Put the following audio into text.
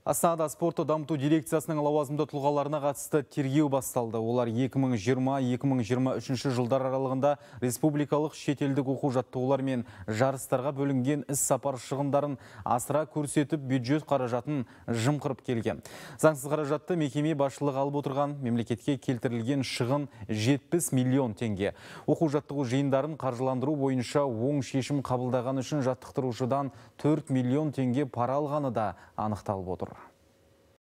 Астанада спортты дамыту дирекциясының лауазымды тұлғаларына қатысты тергеу басталды. Олар 2020-2023 жылдар аралығында республикалық шетелдік оқу жаттығулар мен жарыстарға бөлінген іс сапар шығындарын асыра көрсетіп бюджет қаражатын жымқырып келген. Заңсыз қаражатты мекеме басшылығы алып отырған мемлекетке келтірілген шығын 70 миллион теңге. Оқу жаттығу жиындарын қаржыландыру бойынша оң шешім қабылдаған үшін жаттықтырушыдан 4 миллион теңге пара алғаны да анықталып отыр.